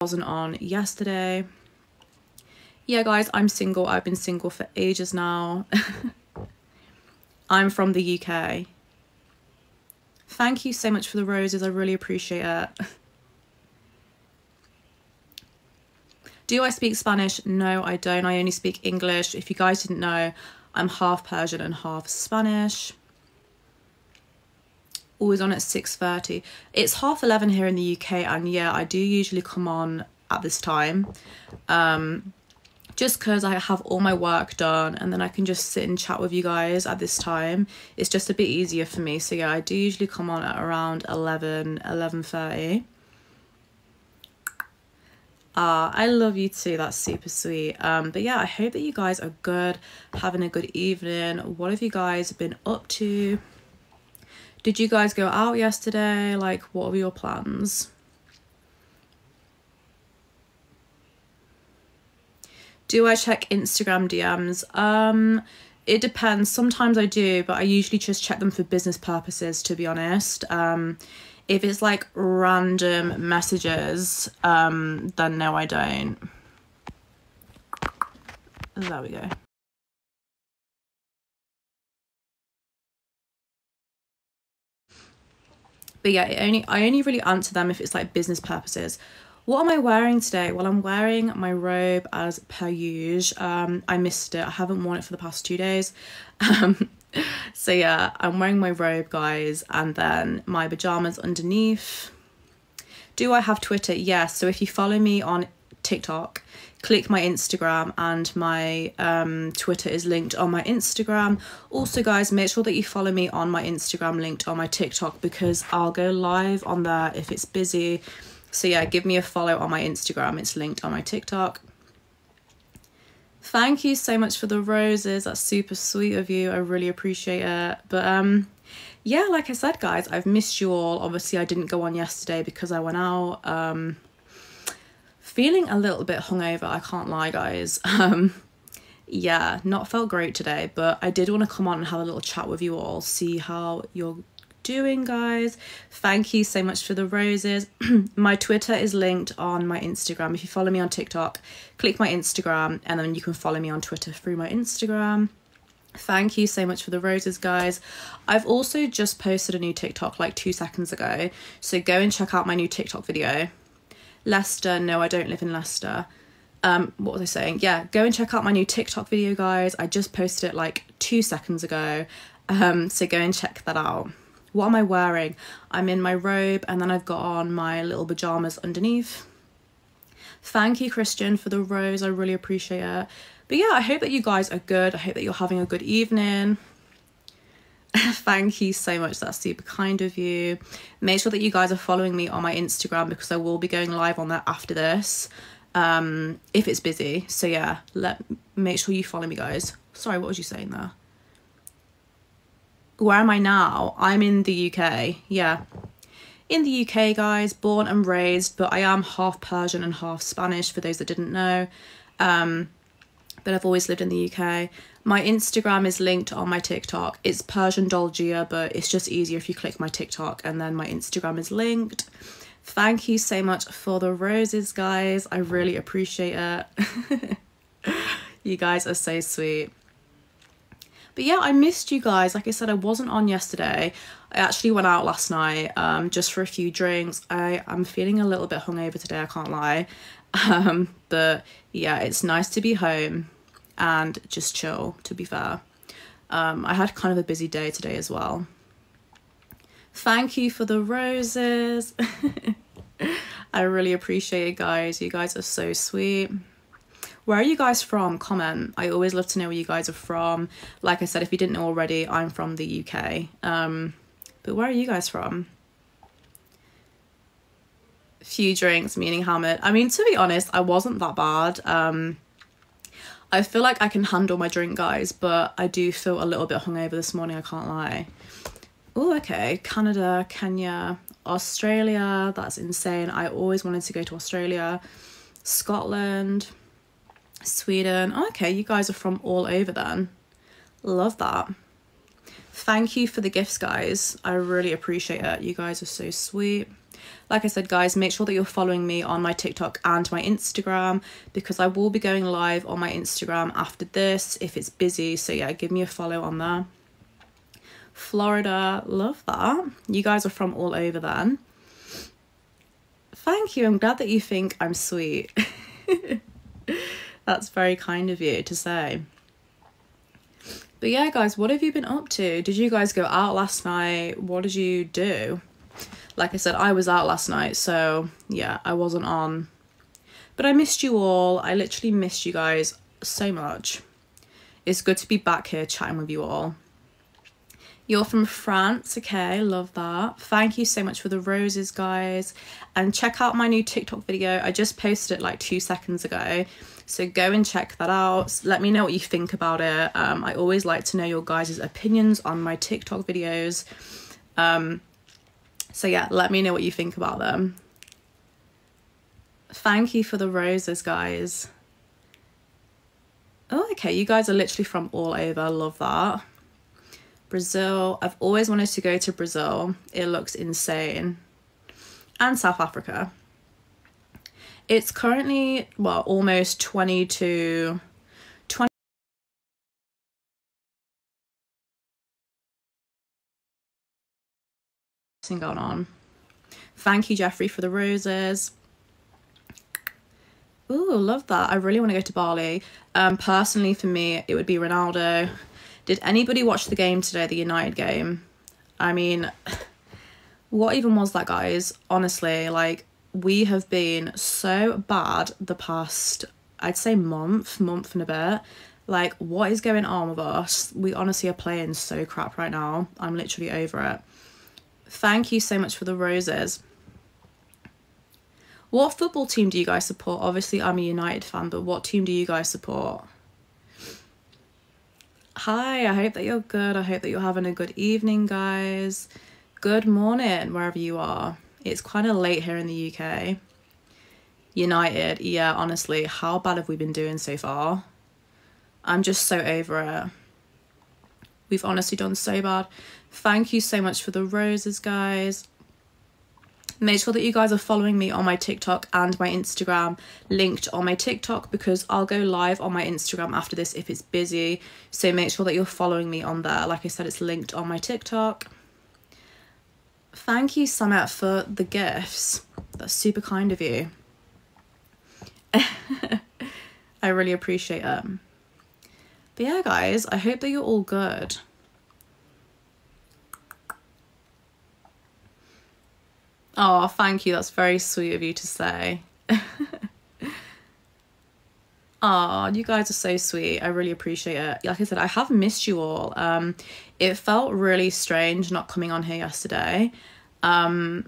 wasn't on yesterday. Yeah, guys, I'm single. I've been single for ages now. I'm from the UK. Thank you so much for the roses. I really appreciate it. Do I speak Spanish? No, I don't. I only speak English. If you guys didn't know, I'm half Persian and half Spanish. Always on at 6.30. It's half 11 here in the UK and yeah, I do usually come on at this time. Um, just because I have all my work done and then I can just sit and chat with you guys at this time. It's just a bit easier for me. So yeah, I do usually come on at around 11, 11.30. Ah, I love you too. That's super sweet. Um, but yeah, I hope that you guys are good, having a good evening. What have you guys been up to? Did you guys go out yesterday? Like, what were your plans? Do I check Instagram DMs? Um, it depends. Sometimes I do, but I usually just check them for business purposes, to be honest. Um, if it's like random messages, um, then no, I don't. There we go. But yeah, only I only really answer them if it's like business purposes. What am I wearing today? Well, I'm wearing my robe as per usual. Um, I missed it. I haven't worn it for the past two days. Um, so yeah, I'm wearing my robe, guys, and then my pajamas underneath. Do I have Twitter? Yes. So if you follow me on TikTok, click my Instagram and my um, Twitter is linked on my Instagram. Also, guys, make sure that you follow me on my Instagram linked on my TikTok because I'll go live on there if it's busy so yeah, give me a follow on my Instagram. It's linked on my TikTok. Thank you so much for the roses. That's super sweet of you. I really appreciate it. But um yeah, like I said, guys, I've missed you all. Obviously, I didn't go on yesterday because I went out. Um feeling a little bit hungover, I can't lie, guys. Um yeah, not felt great today, but I did want to come on and have a little chat with you all, see how you're doing, guys. Thank you so much for the roses. my Twitter is linked on my Instagram. If you follow me on TikTok, click my Instagram and then you can follow me on Twitter through my Instagram. Thank you so much for the roses, guys. I've also just posted a new TikTok like two seconds ago. So go and check out my new TikTok video. Leicester, no, I don't live in Leicester. Um, what was I saying? Yeah, go and check out my new TikTok video, guys. I just posted it like two seconds ago. Um, so go and check that out. What am I wearing? I'm in my robe and then I've got on my little pajamas underneath. Thank you, Christian, for the rose. I really appreciate it. But yeah, I hope that you guys are good. I hope that you're having a good evening. Thank you so much. That's super kind of you. Make sure that you guys are following me on my Instagram because I will be going live on that after this um if it's busy so yeah let make sure you follow me guys sorry what was you saying there where am I now? I'm in the UK, yeah. In the UK, guys, born and raised, but I am half Persian and half Spanish for those that didn't know. Um, but I've always lived in the UK. My Instagram is linked on my TikTok. It's Persian Dolgia, but it's just easier if you click my TikTok and then my Instagram is linked. Thank you so much for the roses, guys. I really appreciate it. you guys are so sweet. But yeah, I missed you guys. Like I said, I wasn't on yesterday. I actually went out last night um, just for a few drinks. I, I'm feeling a little bit hungover today, I can't lie. Um, but yeah, it's nice to be home and just chill, to be fair. Um, I had kind of a busy day today as well. Thank you for the roses. I really appreciate it, guys. You guys are so sweet where are you guys from? Comment. I always love to know where you guys are from. Like I said, if you didn't know already, I'm from the UK. Um, but where are you guys from? Few drinks, meaning Hamid. I mean, to be honest, I wasn't that bad. Um, I feel like I can handle my drink, guys, but I do feel a little bit hungover this morning, I can't lie. Oh, okay. Canada, Kenya, Australia. That's insane. I always wanted to go to Australia. Scotland. Sweden. Oh, okay, you guys are from all over then. Love that. Thank you for the gifts, guys. I really appreciate it. You guys are so sweet. Like I said, guys, make sure that you're following me on my TikTok and my Instagram because I will be going live on my Instagram after this if it's busy. So, yeah, give me a follow on there. Florida, love that. You guys are from all over then. Thank you. I'm glad that you think I'm sweet. That's very kind of you to say. But yeah, guys, what have you been up to? Did you guys go out last night? What did you do? Like I said, I was out last night, so yeah, I wasn't on. But I missed you all. I literally missed you guys so much. It's good to be back here chatting with you all. You're from France, okay, love that. Thank you so much for the roses, guys. And check out my new TikTok video. I just posted it like two seconds ago. So go and check that out. Let me know what you think about it. Um, I always like to know your guys' opinions on my TikTok videos. Um, so yeah, let me know what you think about them. Thank you for the roses, guys. Oh, okay, you guys are literally from all over. Love that. Brazil. I've always wanted to go to Brazil. It looks insane. And South Africa. It's currently, well, almost 20 to 20 going on. Thank you, Jeffrey, for the roses. Ooh, love that. I really want to go to Bali. Um, personally, for me, it would be Ronaldo. Did anybody watch the game today, the United game? I mean, what even was that, guys? Honestly, like, we have been so bad the past, I'd say, month, month and a bit. Like, what is going on with us? We honestly are playing so crap right now. I'm literally over it. Thank you so much for the roses. What football team do you guys support? Obviously, I'm a United fan, but what team do you guys support? Hi, I hope that you're good. I hope that you're having a good evening, guys. Good morning, wherever you are. It's kind of late here in the UK. United, yeah, honestly, how bad have we been doing so far? I'm just so over it. We've honestly done so bad. Thank you so much for the roses, guys. Make sure that you guys are following me on my TikTok and my Instagram, linked on my TikTok because I'll go live on my Instagram after this if it's busy. So make sure that you're following me on there. Like I said, it's linked on my TikTok. Thank you, Summit, for the gifts. That's super kind of you. I really appreciate it. But yeah, guys, I hope that you're all good. Oh, thank you. That's very sweet of you to say. Oh, you guys are so sweet. I really appreciate it. Like I said, I have missed you all. Um, it felt really strange not coming on here yesterday. Um,